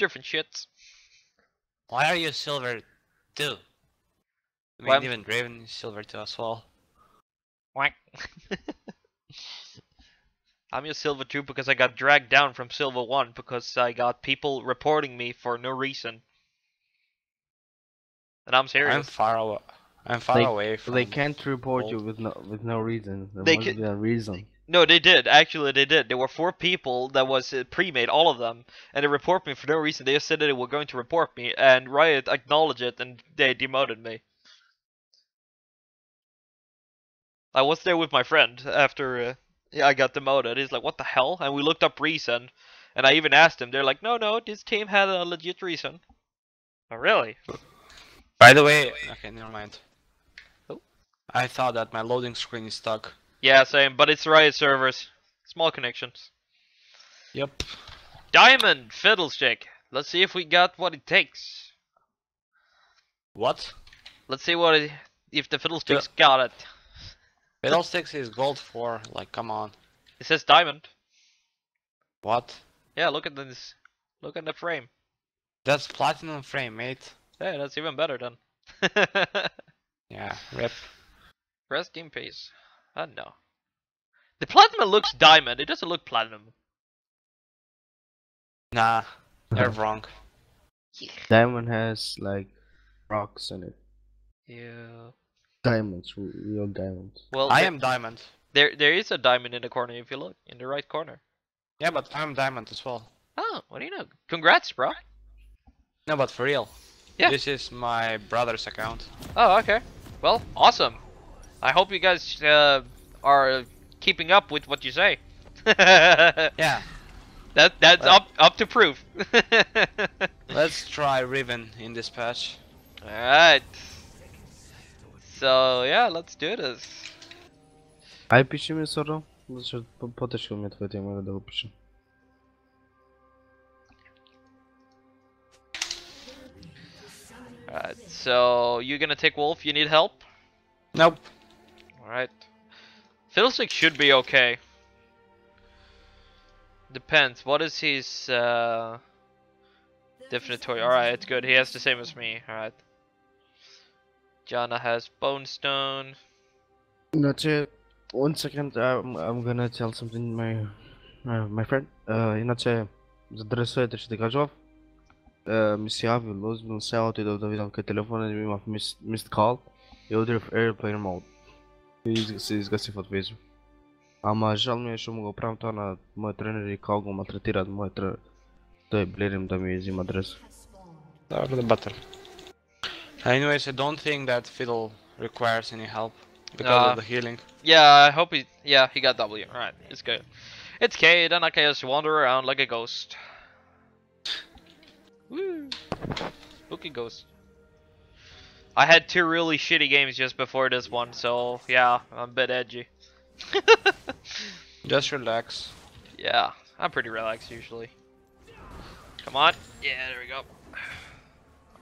different shits. Why are you silver too? I mean, even Draven is silver too as well. Whack. I'm your silver two because I got dragged down from silver one because I got people reporting me for no reason. And I'm serious. I'm far away. I'm far They- away from. They can't report you with no with no reason. There They must can- be a reason. No, they did. Actually, they did. There were four people that was uh, pre-made, all of them, and they report me for no reason. They just said that they were going to report me, and Riot acknowledged it, and they demoted me. I was there with my friend after uh, yeah, I got demoted. He's like, "What the hell?" And we looked up reason, and I even asked him. They're like, "No, no, this team had a legit reason." Oh, really? By the way, okay, never mind. Oh. I thought that my loading screen is stuck. Yeah, same. But it's Riot servers, small connections. Yep. Diamond Fiddlestick. Let's see if we got what it takes. What? Let's see what it, if the Fiddlesticks got it. Fiddlesticks is gold four. Like, come on. It says diamond. What? Yeah, look at this. Look at the frame. That's platinum frame, mate. Yeah, that's even better then. Yeah. Rip. Rest in pace. Oh, I don't know. The platinum looks diamond. It doesn't look platinum. Nah. They're wrong. Diamond has like rocks in it. Yeah. Diamonds, real diamonds. Well, I am diamond. There, there is a diamond in the corner if you look in the right corner. Yeah, but I'm diamond as well. Oh, what do you know? Congrats, bro. No, but for real. Yeah. This is my brother's account. Oh, okay. Well, awesome. I hope you guys uh, are keeping up with what you say. yeah. that Yeah. that's Well- up up to proof. Let's try Riven in this patch. All right. So yeah, let's do this. Aj piszemy Soro? Znaczy, po, podeślij mnie twoje temy, będę opiszę. All right. So you're gonna take Wolf. You need help. Nope. Alright. Fiddlestick should be okay. Depends. What is his uh, definitory? Alright, it's good. He has the same as me. Alright. Janna has bone stone. Not yet. One second. I'm, I'm gonna tell something my uh, my friend. Uh, иначе задресуете ще кажа. ми се явил лозно селото и да видам къде телефона ми има missed call и удрив airplane mode I iz- se izgasi od vezu. Ама žal mi je što mogu pravim to na moje treneri kao ga maltretirat moje trener. To je blirim da mi izim adresu. Over the butter. Anyways, I don't think that Fiddle requires any help because Uh, of the healing. Yeah, I hope he. Yeah, he got W. All right, it's good. It's K. Then I can just wander around like a ghost. Woo! Spooky ghost. I had two really shitty games just before this one, so yeah, I'm a bit edgy. Just relax. yeah, I'm pretty relaxed usually. Come on. Yeah, there we go.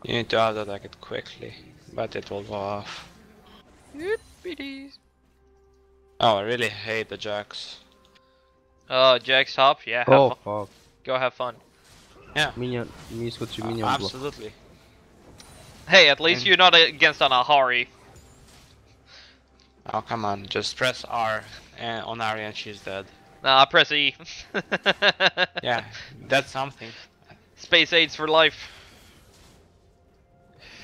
You need to auto attack it quickly, but it will go off. Yippee-dees. Oh, I really hate the Jax. Oh, Jax top. Yeah, have Oh fun. fuck. go have fun. Yeah. Minion, mi iskoči Uh, minion block. absolutely. Hey, at least And- you're not against an Ahri. Oh, come on. Just press R and on Ahri and she's dead. Nah, press E. Yeah, that's something. Space AIDS for life.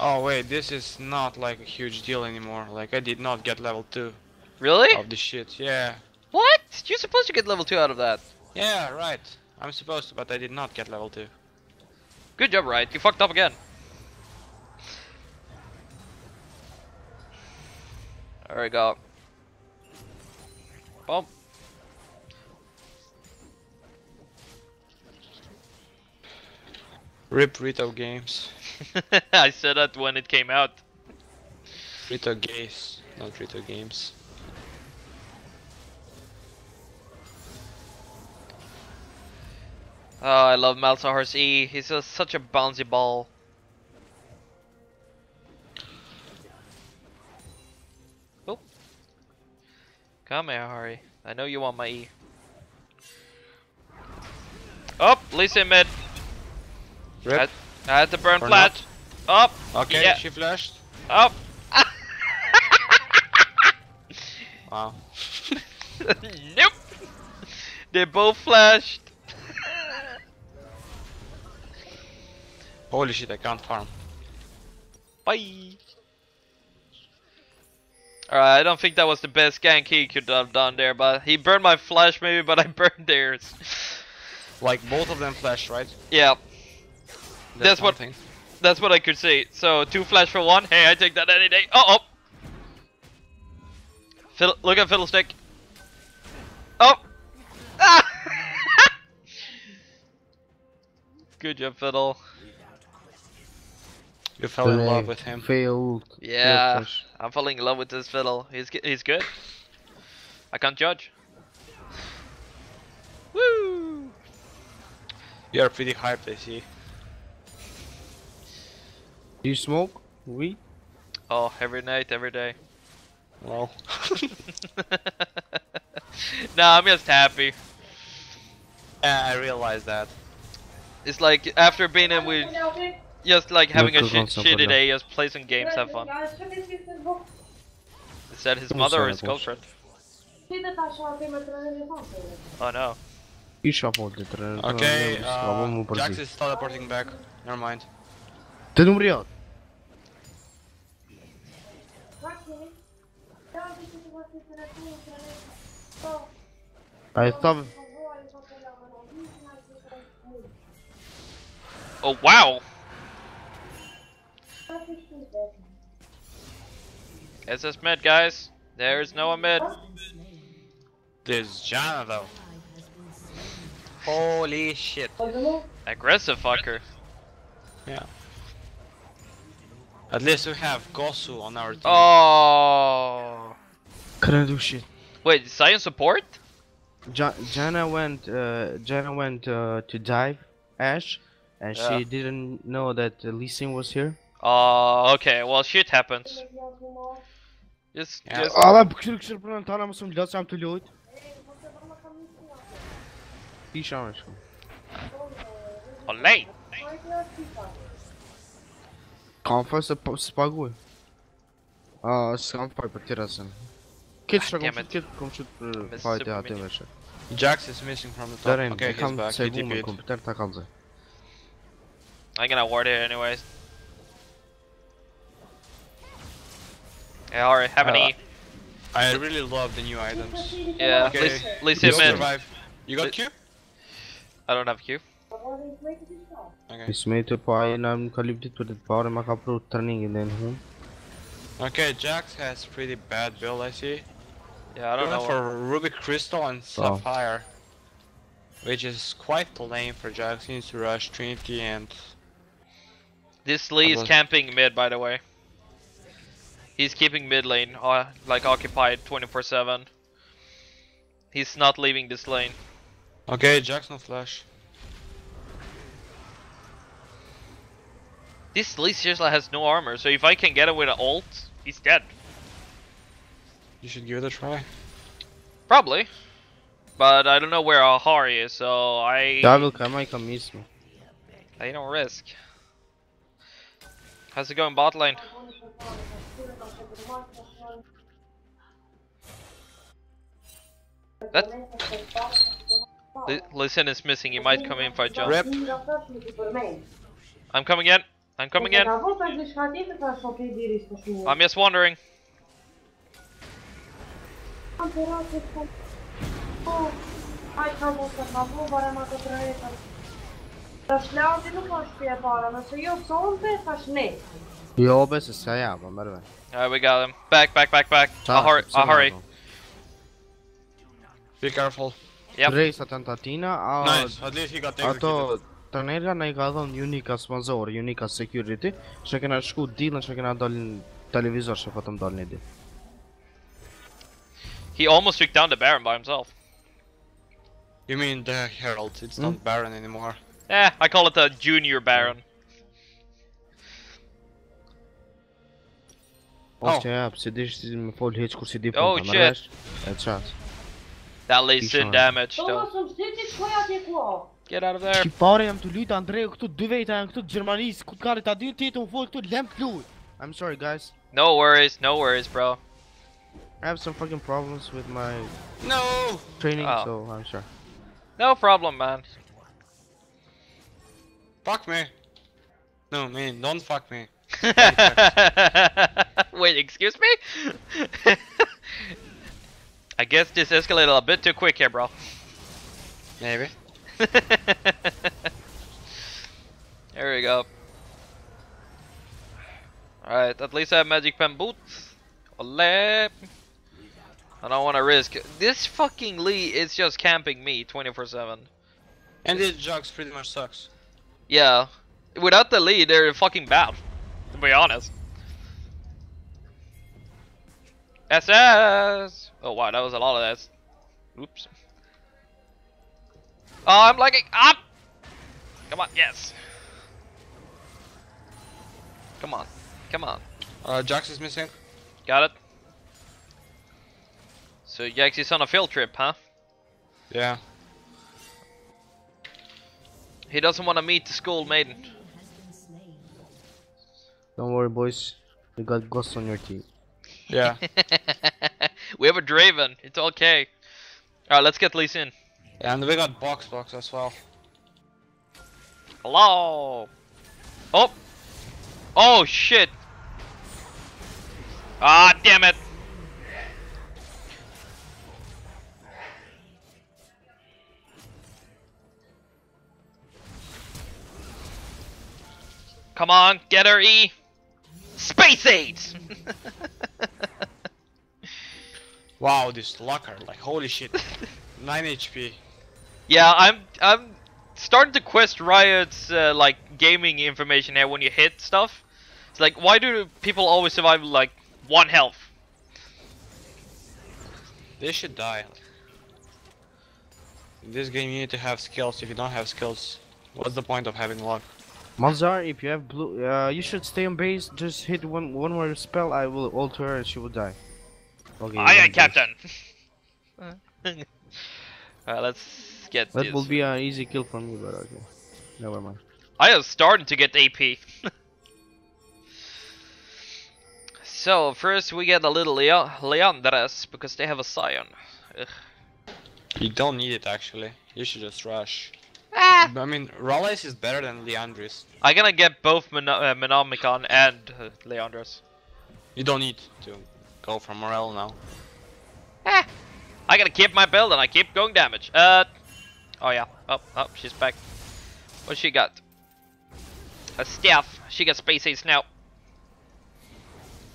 Oh, wait, this is not like a huge deal anymore. Like, I did not get level 2 Really? of the shit. Yeah. What? You're supposed to get level 2 out of that. Yeah, right. I'm supposed to, but I did not get level 2. Good job, right? You fucked up again. There we go. Boom. Rip Rito games. I said that when it came out. Rito Games, not Rito games. Oh, I love Malzahar's E. He's a, such a bouncy ball. Come. I know you want my E. Oh, Lee Sin mid. Rip. I had to burn Or flat. Up, Okay, Yeah. she flashed. up. Wow. nope. They both flashed. Holy shit, I can't farm. Bye. Alright, I don't think that was the best gank he could have done there, but he burned my flash maybe, but I burned theirs. Like both of them flashed, right? yeah, That's one what- thing. that's what I could see. So two flash for one. Hey, I take that any day. Uh oh. Fiddle, look at Fiddlestick. Oh. Ah. Good job, Fiddle. You fell in love with him. Failed. Yeah, failed. I'm falling in love with this Fiddle. He's he's good. I can't judge. Woo! You're pretty hyped, I see. Do you smoke weed? Oh, every night, every day. Well. nah, I'm just happy. yeah, I realized that. It's like after being in with just like having a cook on shit, something shitty now. day, just play some games, have fun. Is that his Don't mother or say his that girlfriend? Oh no. İyi şapoldu tren. Okay, uh, Jax is teleporting back. Never mind. Ты ну врет. I thought Oh wow! SS mid, guys. There's Noah mid. There's Janna though. Holy shit. Aggressive fucker. Yeah. At least we have Gosu on our team. Oh. couldn't do shit. Wait, Science support? Ja- Janna went uh, Janna went uh, to dive Ash and Yeah. she didn't know that uh, Lee Sin was here. Oh, okay. Well, shit happens. Just, Yeah. just. Aa ben kışır kışır pran tana mısın biraz sam tülüt. İyi şamış. Olay. Kafa se spaguj. A sam faj për tjera sen. Këtë shka damn kom it. shut këtë kom shut për Missed fajt e super aty mini. veshe. Jax is missing from the top. Dërën, okay, e he's kam back. se He vu me TP'd. kompjuter ta kam zë. I'm gonna ward here anyways. Yeah, alright. Have an Uh, E. I really love the new items. Yeah, okay. Liz, Liz You hit mid. survive. You got Li- Q? I don't have Q. Okay. Bismejtë po ai na më ka lip ditë për ditë pare, ma ka pru treningin dhe në hun. Okay, Jax has pretty bad build, I see. Yeah, I don't He know. went what- for Ruby Crystal and Oh. Sapphire. Which is quite lame for Jax. He needs to rush Trinity and... This Lee is camping mid, by the way. He's keeping mid lane, uh, like occupied 24/7. He's not leaving this lane. Okay, Jax no flash. This Lee seriously has no armor, so if I can get him with an ult, he's dead. You should give it a try. Probably. But I don't know where Ahri is, so I Davil ka ma i kam mismo. I don't risk. How's it going bot lane? That Li- Lee Sin is missing, he might come in if I jump. Rip. I'm coming in. I'm coming in. I'm just wandering. Ai, acabou, acabou, bora matar pra ele. Tash Laudi nuk është pje para, nëse jo sonte, tash ne. Jo, bes se ja, po. Alright, we got him. Back, back, back, back. Qa, Ahri, pse ma Ahri. do? Be careful. Yep. Rejsa tentatina, a... nice, at least he got executed. Ato, Trenerga na i ka dhënë Unica sponsor, Unica Security, që kena shku dilën që kena dalë në televizor që fatëm dalë një ditë. He almost took down the Baron by himself. You mean the Herald, it's Hmm? not Baron anymore. Eh, I call it a junior Baron. Oh. Ose që jap, si dish si me fol heq kur si di Oh, punë, shit. E qatë. That lays He's in damage though. mos më shtiti shkoj atje ku o. Get out of there. Și pare am tu luat Andrei cât tu vei ta cât germanis cât care ta din tito un vol cât lemp lui. I'm sorry guys. No worries, no worries, bro. I have some fucking problems with my No! training, Oh. so I'm sorry. No problem, man. Fuck me! No, man, don't fuck me. Wait, excuse me? I guess this escalated a bit too quick here, bro. Maybe. there we go. Alright, at least I have magic pen boots. Ole. I don't want to risk. This fucking Lee is just camping me 24 7. And this Jax pretty much sucks. Yeah. Without the Lee, they're fucking bad. To be honest. SS! Oh wow, that was a lot of that. Oops. Oh, I'm lagging up! Come on, yes. Come on, come on. Uh, Jax is missing. Got it. So Jax is on a field trip, huh? Yeah. He doesn't want to meet the school maiden. Don't worry boys. You got ghosts on your team. Yeah. we have a Draven. It's okay. Alright, let's get Lee Sin. and we got box box as well. Hello. Oh. Oh shit. Ah, damn it. Come on, get her E. Space AIDS. Wow, this locker, like holy shit. 9 HP. Yeah, I'm I'm starting to quest Riot's uh, like gaming information here when you hit stuff. It's like why do people always survive like one health? They should die. In this game you need to have skills. If you don't have skills, what's the point of having luck? Malzahar, if you have blue, uh, you should stay on base. Just hit one one more spell. I will alter her and she will die. Okay. Aye, aye. Captain. Alright, let's get That this. will be an easy kill for me, but okay. Never mind. I am starting to get AP. so first we get a little Leo Liandry's because they have a Sion. Ugh. You don't need it actually. You should just rush. Ah. I mean, Rylai's is better than Liandry's. I'm gonna get both Mon uh, Menomicon and uh, Liandry's. You don't need to go for Morel now. Eh, I gotta keep my build and I keep going damage. Uh, oh yeah. Oh, oh, she's back. What she got? A staff. She got space ace now.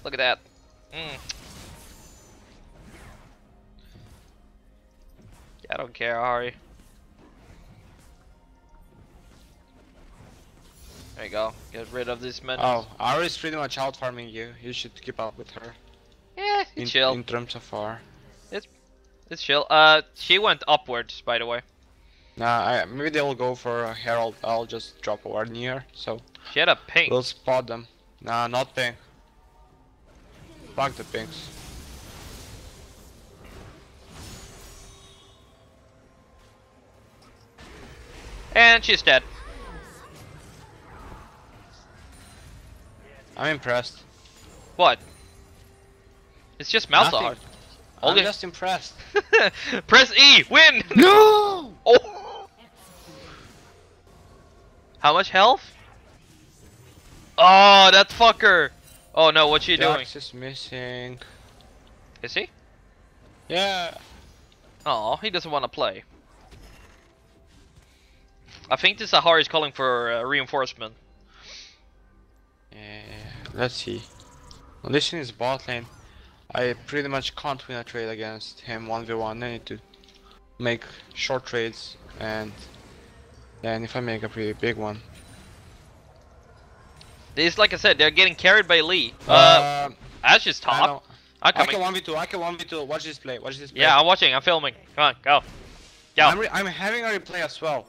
Look at that. Mm. I don't care, Ahri. There you go. Get rid of this man. Oh, Ahri's pretty much out farming you. You should keep up with her. Yeah, In, it's chill. in terms of R. It's chill. Uh, she went upwards, by the way. Nah, I, maybe they'll go for a Herald. I'll just drop a ward near, so She had a pink. we'll spot them. Nah, not pink. Fuck the pinks. And she's dead. I'm impressed. What? It's just Malzahar. Nothing. Only- I'm just impressed. Press E! Win! No! Oh! How much health? Oh, that fucker! Oh no, what's she doing? Jax is missing. Is he? Yeah. Oh, he doesn't want to play. I think this Sahara is calling for uh, reinforcement. Yeah, let's see. Well, this is bot lane. I pretty much can't win a trade against him 1v1. I need to make short trades and then if I make a pretty big one. This, like I said, they're getting carried by Lee. Uh, Um, Ash is I top. I'm I can 1v2, I can 1v2. Watch this play, watch this play. Yeah, I'm watching. I'm filming. Come on, go. Go. I'm, re- I'm having a replay as well.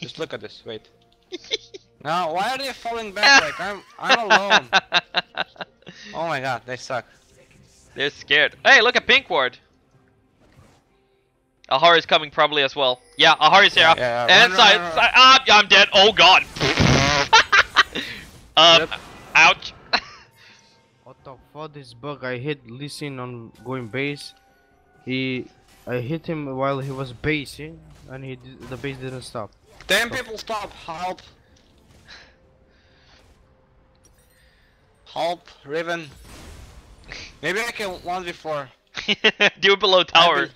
Just look at this, wait. Now, why are they falling back like I'm I'm alone? Oh my god, they suck. They're scared. Hey, look at Pink Ward. Ahri's coming probably as well. Yeah, Ahri's here. Yeah, yeah, and run, run, side, run, run. ah, I'm dead. Oh god. um, Yep. ouch. What the fuck this bug? I hit Lee Sin on going base. He, I hit him while he was basing, and he did, the base didn't stop. Damn people stop! Help! Help, Riven. Maybe I can one before. Do it below tower.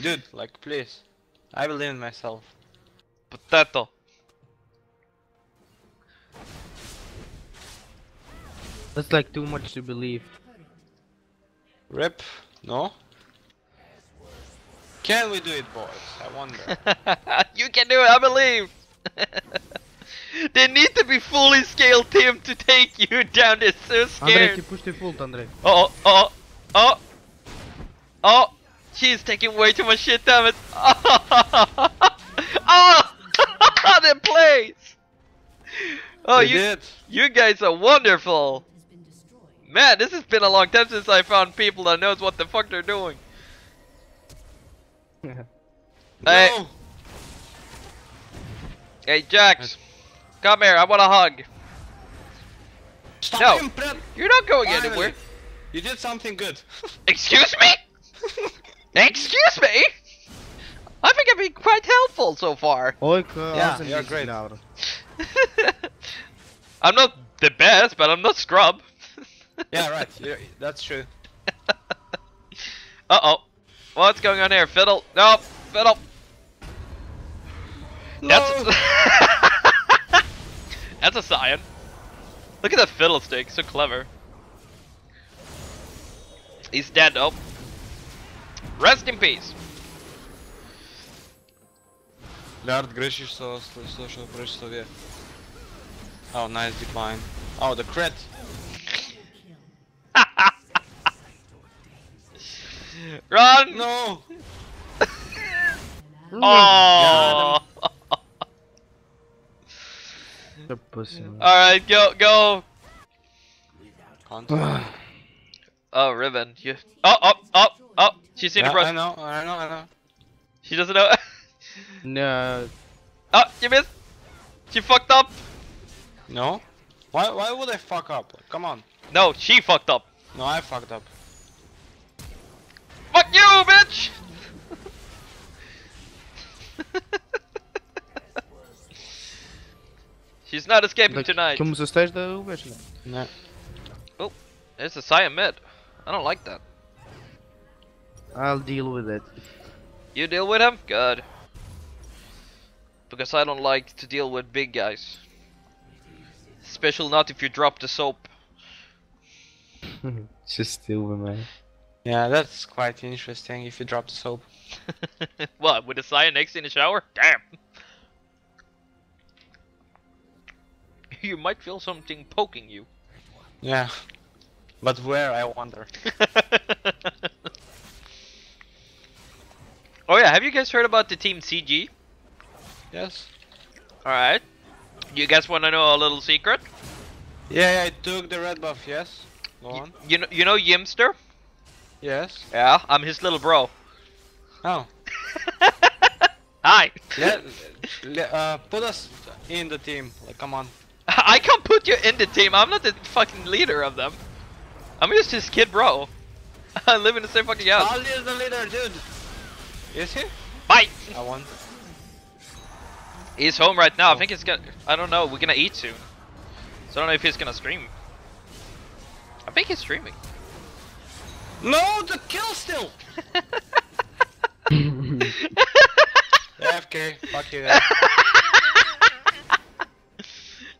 Dude, like please. I believe in myself. Potato. That's like too much to believe. Rip? No? Can we do it, boys? I wonder. you can do it, I believe. they need to be fully scaled team to take you down. They're so Andrei, scared. you pushed the full, Andrei. Oh, oh, oh, oh! She's taking way too much shit, damn it! Oh, the plays! Oh, we you, did. you guys are wonderful! Man, this has been a long time since I found people that knows what the fuck they're doing. Hey. No! Hey, Jax, come here. I want a hug. Stop No. him, Brett! You're not going Finally. anywhere. You did something good. Excuse me? Excuse me? I think I've been quite helpful so far. Oika, Yeah, awesome you're great. loud. I'm not the best, but I'm not scrub. yeah, right. you that's true. Uh oh. What's going on here? Fiddle. No, fiddle. That's That's a Sion. Look at that fiddlestick, so clever. He's dead though. Rest in peace. Lord gracious so social precious wie. Oh, nice decline. Oh, the crit. Run! No! Oh! The pussy. Alright, go, go. Oh, Riven. You. Oh, oh, oh, oh. She's seen yeah, the brush. I know, I know, I know. She doesn't know. no, oh, you missed. She fucked up. No? Why, why would I fuck up? Come on. No, she fucked up. No, I fucked up. Fuck you, bitch! She's not escaping like, tonight. Como se esteja da UBS, né? No. Oh, it's a Sion mid. I don't like that. I'll deal with it. You deal with him? Good. Because I don't like to deal with big guys. Especially not if you drop the soap. Just deal with me. Yeah, that's quite interesting if you drop the soap. what, with the Sion next in the shower? Damn! You might feel something poking you. Yeah. But where, I wonder. oh yeah, have you guys heard about the team CG? Yes? Alright. You guys wanna know a little secret? Yeah, I took the red buff, yes? Go Y- on. you know you know Yimster? Yes? Yeah, I'm his little bro. Oh. Hi. Let, le- uh, put us in the team. Like, come on. I can't put you in the team. I'm not the fucking leader of them. I'm just his kid bro. I live in the same fucking house. Ali is the leader, dude. Is he? Bye. I won. He's home right now. I Oh. think he's gonna. I don't know. We're gonna eat soon. So I don't know if he's gonna stream. I think he's streaming. No, the kill still! AFK, fuck you guys.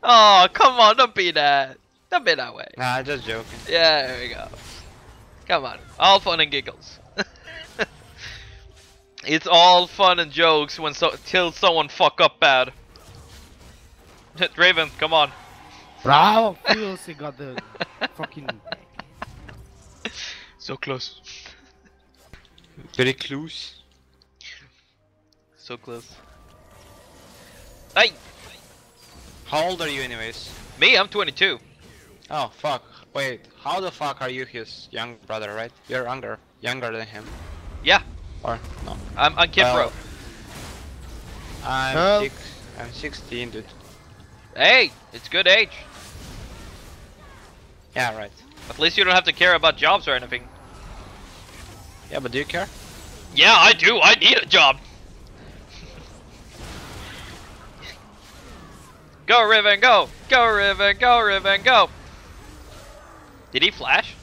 Oh come on! Don't be that. Don't be that way. Nah, just joking. Yeah, there we go. Come on. All fun and giggles. it's all fun and jokes when so till someone fuck up bad. Raven, come on. Bravo! Feels he got the fucking. So close. Very close. So close. Hey, How old are you anyways? me, I'm 22. Oh, fuck. Wait, how the fuck are you his young brother, right? You're younger. Younger than him. Yeah. Or no? I'm on Kid Well- Bro. I'm Help. six. I'm 16, dude. Hey, it's good age. Yeah, right. At least you don't have to care about jobs or anything. Yeah, but do you care? Yeah, I do. I need a job. Go Riven, go! Go Riven, go Riven, go! Did he flash?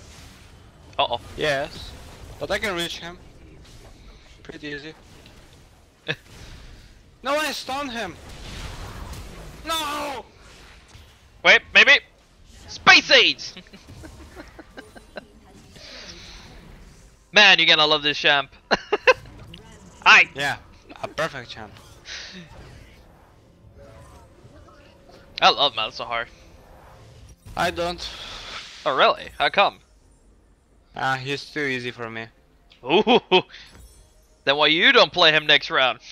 Uh oh. Yes. But I can reach him. Pretty easy. no, I stunned him. No. Wait, maybe. Space AIDS. Man, you're gonna love this champ. Hi. Yeah, a perfect champ. I love Malzahar. I don't. Oh really? How come? Ah, he's too easy for me. Ooh. Then why you don't play him next round?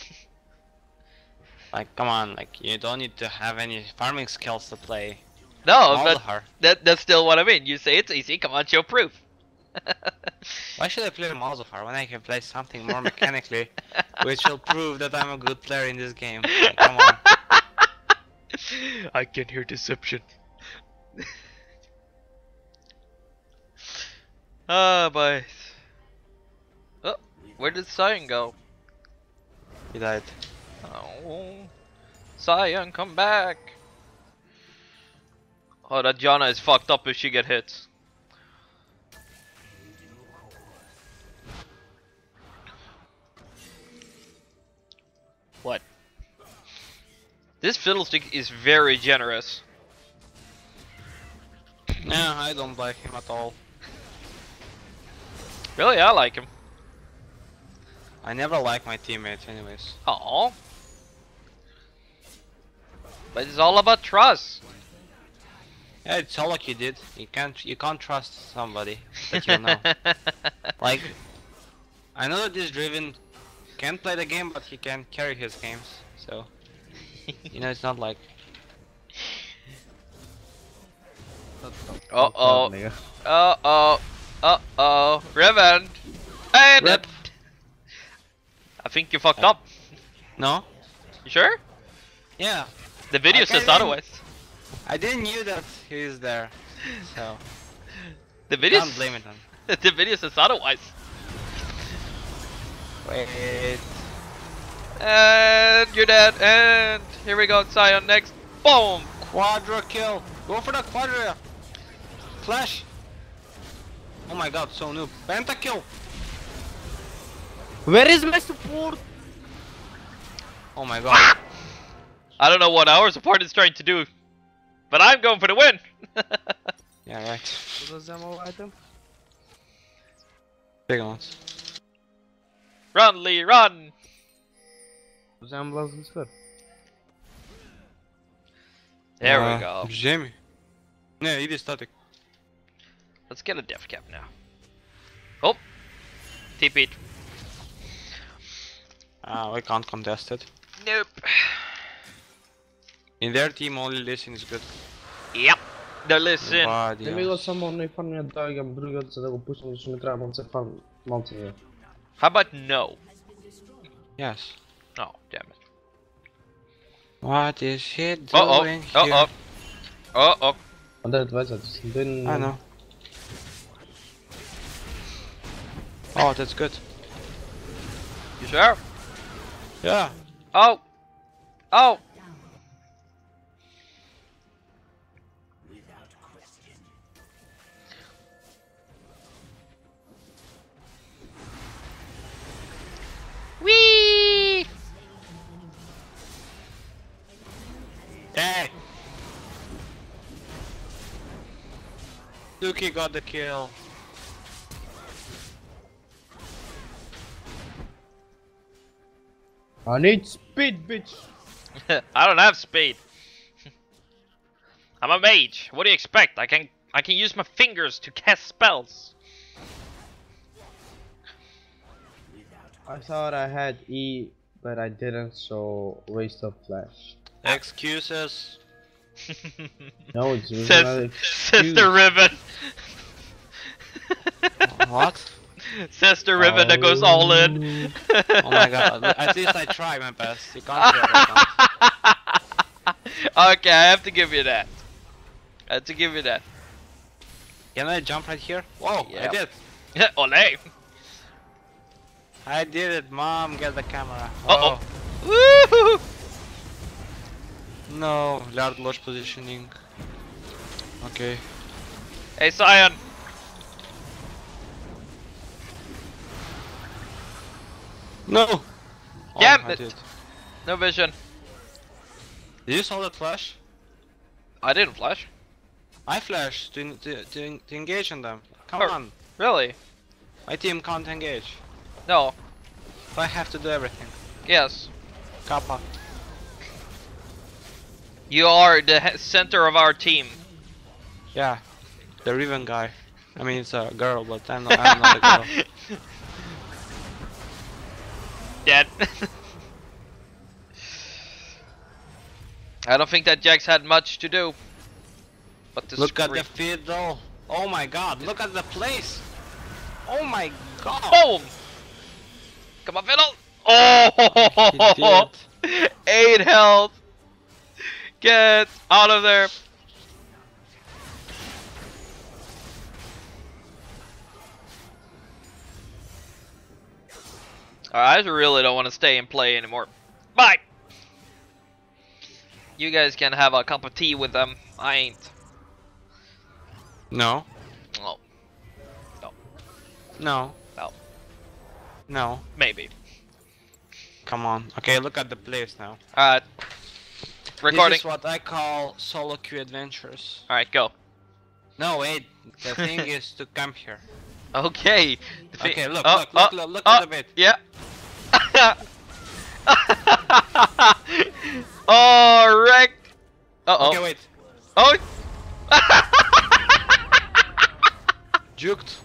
Like, come on, like you don't need to have any farming skills to play. No, but that that's still what I mean. You say it's easy. Come on, show proof. Why should I play Malzahar when I can play something more mechanically, which will prove that I'm a good player in this game? Like, come on. I can hear deception. Ah, boy. Oh, where did Sion go? He died. Oh, Sion, come back. Oh, that Janna is fucked up if she get hit. This fiddlestick is very generous. Yeah, I don't like him at all. Really, I like him. I never like my teammates, anyways. Oh. But it's all about trust. Yeah, it's all like you did. You can't you can't trust somebody that you know. like, I know that this Draven can't play the game, but he can carry his games. So, you know, it's not like Uh oh. Uh oh. Uh oh. Riven. And Rip. I think you fucked up. no. You sure? Yeah, The video I says can't otherwise. I didn't knew that he's there, so The video. can't blame it on. the video says otherwise. Wait. And you're dead. And here we go. Sion next. Boom. Quadra kill! Go for the quadra! Flash! Oh my god, so noob. Pentakill! Where is my support? Oh my god. I don't know what our support is trying to do, but I'm going for the win. yeah, right. What was that ammo item? Big ones. run, Lee, run. Was ammo lazım sir? There Uh, we go. Jamie. No, it is static. Let's get a def cap now. Oh, TP'd. Ah, we can't contest it. Nope. In their team, only Lee Sin is good. Yep. They're listening. Nobody Nie miło else. samo, no i fan mnie dał, ja drugi od tego puszczam, że mi trzeba mocy fan, mocy nie. How about no? Yes. Oh, damn it. What is he doing Uh oh. here? Uh oh. Uh oh. Under 20, to jest dyn... I know. Oh, that's good. You sure? Yeah. Oh. Oh. Hey! Luki got the kill. I need speed, bitch! I don't have speed. I'm a mage. What do you expect? I can I can use my fingers to cast spells. I thought I had E, but I didn't, so waste of flash. Excuses. No, it's it's Says- not Says excuse. the Riven. what? Says the Riven that goes all oh. in. Oh my god, at least I try my best. You can't say that. okay, I have to give you that. I have to give you that. Can I jump right here? Whoa, Yeah. I did. Ole. I did it, mom, get the camera. Uh-oh. Oh, Woo! No, Lard Lodge positioning. Okay. Hey, Sion. No! Oh, Damn I it. No vision. did you saw that flash? I didn't flash. I flashed to, to, to, to engage on them. Come Oh. on, Really? my team can't engage. No. I have to do everything. Yes. Kappa. You are the center of our team. Yeah, the Riven guy. I mean, it's a girl, but I'm not, I'm not a girl. Dead. I don't think that Jax had much to do. But to Look at scream. the fiddle. Oh my god, look at the place. Oh my god. Boom! Come on, Fiddle! Oh! He Eight health! Get out of there! I really don't want to stay and play anymore. Bye! You guys can have a cup of tea with them. I ain't. No, Oh, oh. no. No. No. maybe. Come on. Okay, look at the place now. Alright. Recording. This is what I call solo queue adventures. Alright, go. No, wait. The thing is to camp here. Okay. Okay, look, Oh, look, look, oh, look, look oh, at the bit. Yeah. oh, wreck. Uh oh. Okay, wait. Oh. Juked.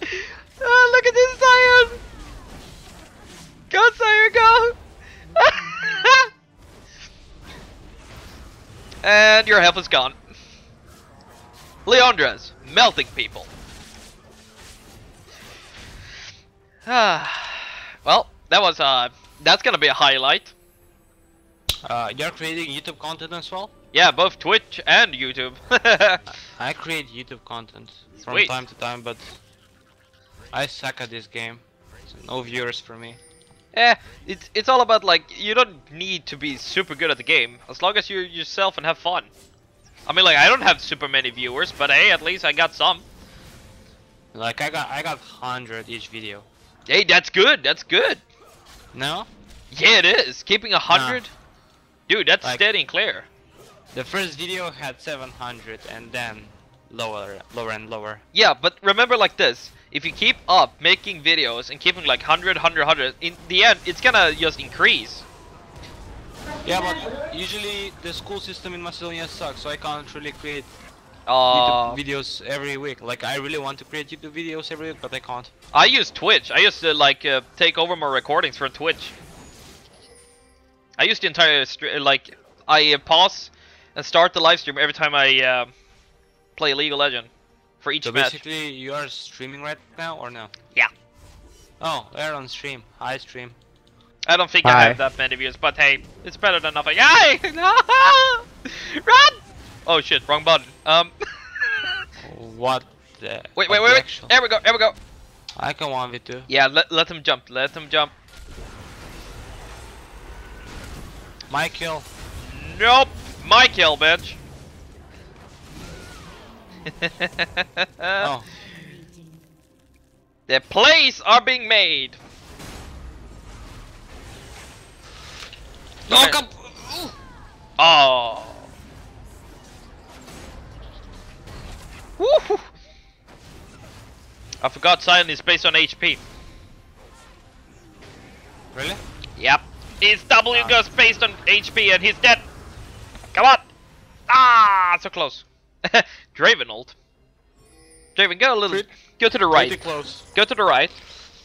oh, look at this Sion. Go, Sion, go. and your health is gone. Liandry's, melting people. Ah, well, that was uh, that's gonna be a highlight. Uh, you're creating YouTube content as well? Yeah, both Twitch and YouTube. I create YouTube content from Sweet. time to time, but I suck at this game. So no viewers for me. Eh, it's it's all about like you don't need to be super good at the game as long as you're yourself and have fun. I mean, like I don't have super many viewers, but hey, at least I got some. Like I got I got hundred each video. Hey, that's good. That's good. No? Yeah, it is. Keeping a hundred, dude, that's Like- steady and clear. The first video had 700 and then lower, lower and lower. Yeah, but remember like this. If you keep up making videos and keeping like 100, 100, 100, in the end, it's gonna just increase. Yeah, but usually the school system in Macedonia sucks, so I can't really create Uh, YouTube videos every week. Like I really want to create YouTube videos every week, but I can't. I use Twitch. I used to like uh, take over my recordings for Twitch. I used the entire like I uh, pause and start the live stream every time I uh, play League of Legend for each So match. basically, you are streaming right now or no? Yeah. Oh, we're on stream. Hi, stream. I don't think I have that many views, but hey, it's better than nothing. Yay! Run! Oh shit, wrong button. Um. What the? wait, wait, wait, wait. actual- There we go. There we go. I can 1v2. Yeah, let let him jump. Let him jump. My kill. Nope. My kill, bitch. Oh, The plays are being made. no, Okay. come. Oh. Woo! I forgot Silent is based on HP. Really? Yep. His W Ah. goes based on HP and he's dead. Come on. Ah, so close. Draven ult. Draven, go a little. Pretty- Go to the Pretty right. close. Go to the right.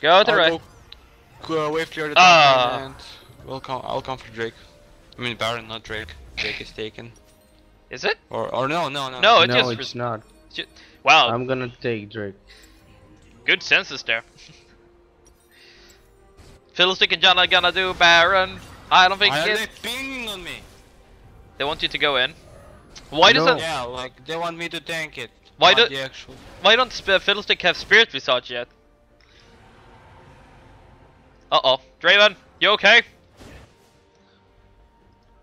Go to the right. I'll go, go wave clear the Ah. top lane and we'll come. I'll come for Drake. I mean Baron, not Drake. Drake is taken. Is it? Or or no no no. No, it no, just. it's not. Wow, I'm gonna take Drake. good senses there. Fiddlestick and John are gonna do Baron. I don't think Why are they pinging on me? they want you to go in. Why No. doesn't Yeah, like they want me to tank it. Why don't do- the actual? why don't Sp- Fiddlestick have Spirit Visage yet? Uh oh, Draven, you okay?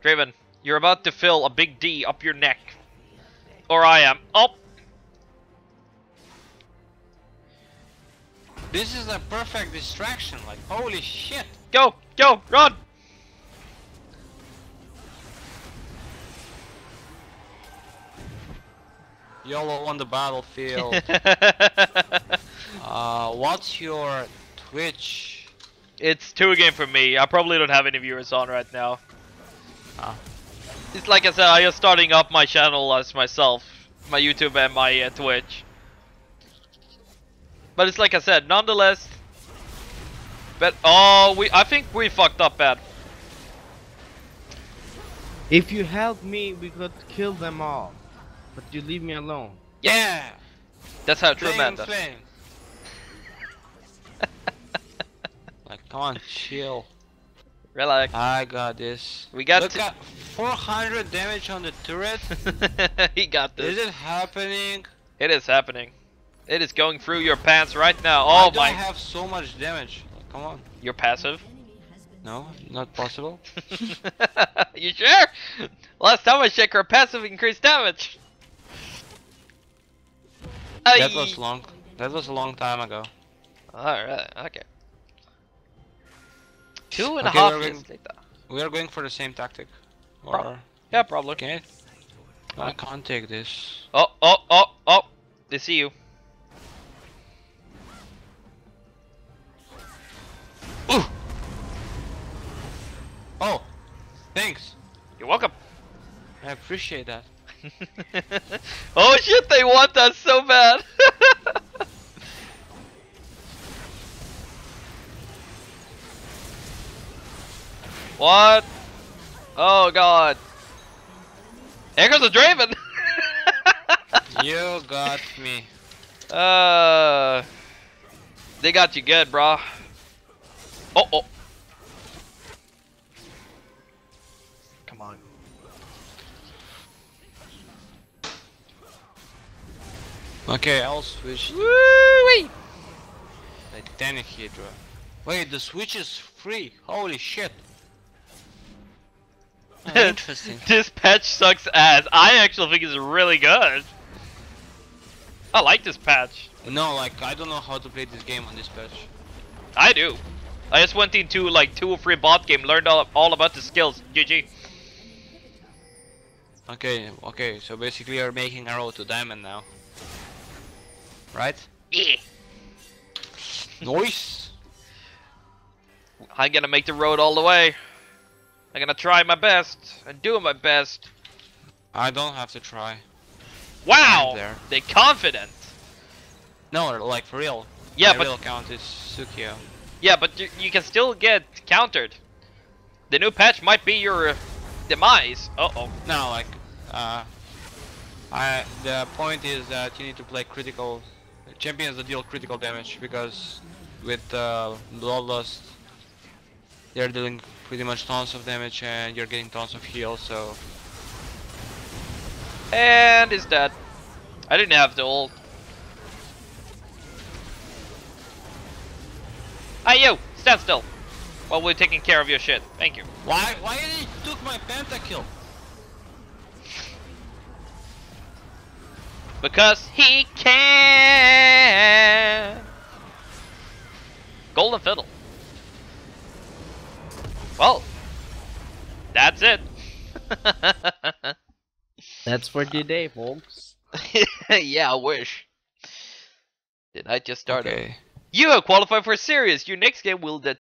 Draven, you're about to fill a big D up your neck, or I am. Oh, This is a perfect distraction. Like holy shit. go, go, run! YOLO on the battlefield. uh, what's your Twitch? It's 2game4me. I probably don't have any viewers on right now. Ah. It's like I said, I am starting up my channel as myself, my YouTube and my uh, Twitch. But it's like I said, nonetheless. But oh, we I think we fucked up bad. If you help me, we could kill them all. But you leave me alone. Yeah. That's how true man does. like come on, chill. Relax. I got this. We got Look at 400 damage on the turret. he got this. Is it happening? It is happening. It is going through your pants right now. Oh don't my! have so much damage. Come on. You're passive. No, not possible. you sure? Last time I checked, our passive increased damage. That was long. That was a long time ago. Alright, okay. Two and a half years going- later. We are going for the same tactic. Pro- Yeah, probably. okay. I can't take this. Oh, oh, oh, oh! They see you. Ooh. Oh, thanks. You're welcome. I appreciate that. oh shit, they want that so bad. what? Oh god. Here goes the Draven. you got me. uh, they got you good, bro. Oh, oh. Okay, I'll switch Woo-wee. Titanic Hydra. Wait, the switch is free. Holy shit. Oh, interesting. this patch sucks ass. I actually think it's really good. I like this patch. No, like I don't know how to play this game on this patch. I do. I just went into like two or three bot game, learned all, all about the skills. GG. Okay, okay, so basically you're making a road to diamond now. Right? Yeah. Nice! I'm gonna make the road all the way. I'm gonna try my best and do my best. I don't have to try. Wow, I'm there. they confident. No, like for real. Yeah, My but real account is Sukiya. yeah, but you, you can still get countered. The new patch might be your uh, demise. Uh oh. No, like, uh, I the point is that you need to play critical champions that deal critical damage because with uh, bloodlust they're dealing pretty much tons of damage and you're getting tons of heal. So And is dead. I didn't have the ult. Hey you, stand still. While we're taking care of your shit. Thank you. why why did he took my pentakill? Because he can. Golden fiddle. Well, that's it. That's for uh, today, folks. yeah, I wish. Did I just start? Okay. You have qualified for a series. Your next game will de-